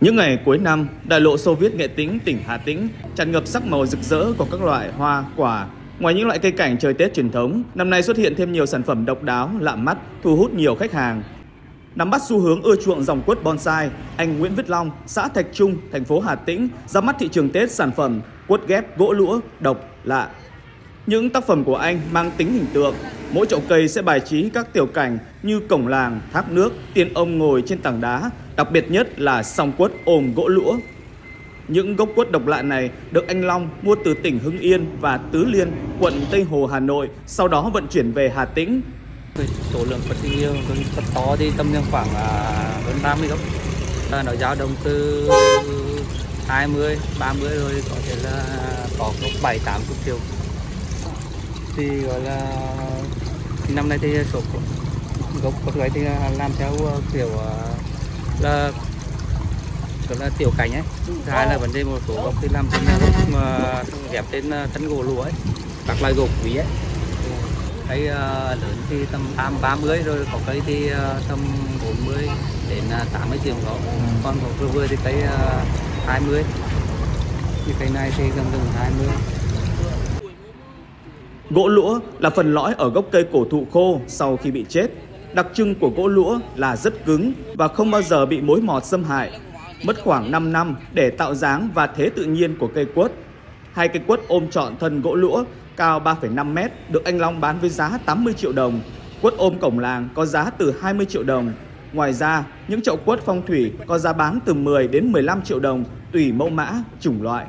Những ngày cuối năm, đại lộ Xô Viết Nghệ Tĩnh, tỉnh Hà Tĩnh tràn ngập sắc màu rực rỡ của các loại hoa, quả. Ngoài những loại cây cảnh chơi Tết truyền thống, năm nay xuất hiện thêm nhiều sản phẩm độc đáo, lạ mắt, thu hút nhiều khách hàng. Nắm bắt xu hướng ưa chuộng dòng quất bonsai, anh Nguyễn Viết Long, xã Thạch Trung, thành phố Hà Tĩnh ra mắt thị trường Tết sản phẩm quất ghép gỗ lũa độc lạ. Những tác phẩm của anh mang tính hình tượng, mỗi chậu cây sẽ bài trí các tiểu cảnh như cổng làng, thác nước, tiên ông ngồi trên tảng đá, đặc biệt nhất là song quất ôm gỗ lũa. Những gốc quất độc lạ này được anh Long mua từ tỉnh Hưng Yên và Tứ Liên, quận Tây Hồ, Hà Nội, sau đó vận chuyển về Hà Tĩnh. Số lượng quất thì ờ, nhiều, quất to thì tầm khoảng à, hơn 30 gốc. Nó dao động từ 20, 30 rồi có thể là có gốc 7, 8 chục triệu thì gọi là năm nay thì số gốc cốt gãy thì à, làm theo ờ, kiểu à, là gọi là tiểu cảnh ấy. Thứ hai là vấn đề một số gốc thì làm trên gốc ghép trên thân gỗ lúa ấy các loại gỗ quý ấy. Cây uh, lớn thì tầm 30 rồi có cây thì uh, tầm 40 đến 80 triệu đó. Còn vừa vừa thì cây uh, 20 thì cây này thì gần gần 20 Gỗ lũa là phần lõi ở gốc cây cổ thụ khô sau khi bị chết. Đặc trưng của gỗ lũa là rất cứng và không bao giờ bị mối mọt xâm hại. Mất khoảng 5 năm để tạo dáng và thế tự nhiên của cây quất. Hai cây quất ôm trọn thân gỗ lũa cao 3,5 mét được anh Long bán với giá 80 triệu đồng. Quất ôm cổng làng có giá từ 20 triệu đồng. Ngoài ra, những chậu quất phong thủy có giá bán từ 10 đến 15 triệu đồng tùy mẫu mã, chủng loại.